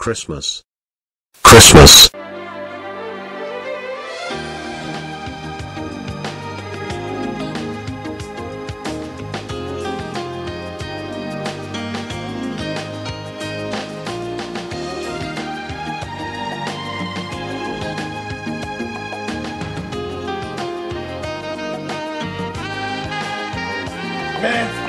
Christmas. Christmas. Man.